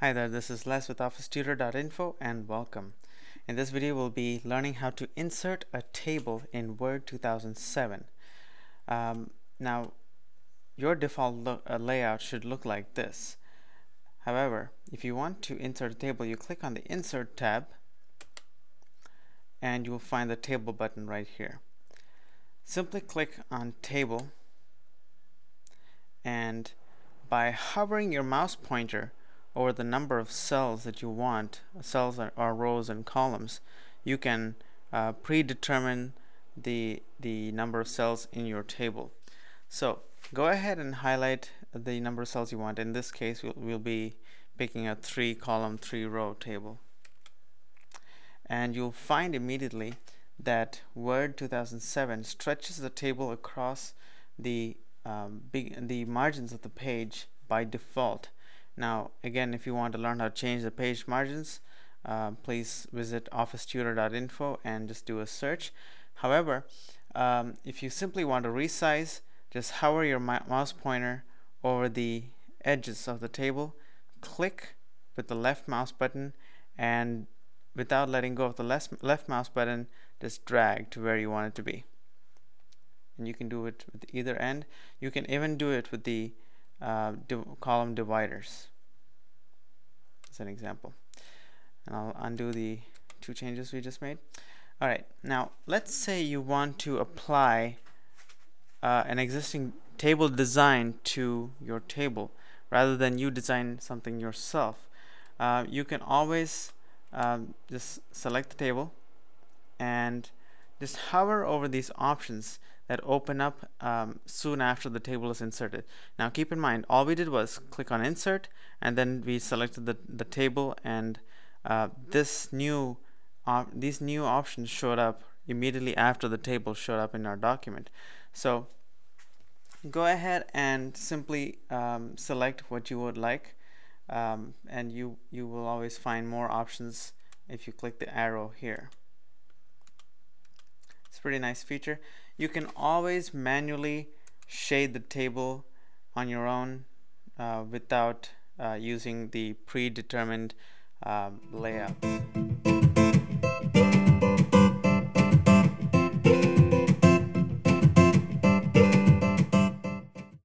Hi there, this is Les with OfficeTutor.info and welcome. In this video we'll be learning how to insert a table in Word 2007. Um, now your default uh, layout should look like this. However, if you want to insert a table, you click on the Insert tab and you will find the Table button right here. Simply click on Table and by hovering your mouse pointer over the number of cells that you want, cells are rows and columns, you can uh, predetermine the, the number of cells in your table. So go ahead and highlight the number of cells you want. In this case, we'll, we'll be picking a three column, three row table. And you'll find immediately that Word 2007 stretches the table across the um, big, the margins of the page by default now again if you want to learn how to change the page margins uh, please visit officetutor.info and just do a search. However um, if you simply want to resize just hover your mouse pointer over the edges of the table click with the left mouse button and without letting go of the left, left mouse button just drag to where you want it to be. And you can do it with either end. You can even do it with the uh, column dividers. As an example. And I'll undo the two changes we just made. Alright now let's say you want to apply uh, an existing table design to your table rather than you design something yourself. Uh, you can always um, just select the table and just hover over these options that open up um, soon after the table is inserted. Now keep in mind all we did was click on insert and then we selected the, the table and uh, this new these new options showed up immediately after the table showed up in our document. So go ahead and simply um, select what you would like um, and you you will always find more options if you click the arrow here. It's a pretty nice feature you can always manually shade the table on your own uh, without uh, using the predetermined uh, layout.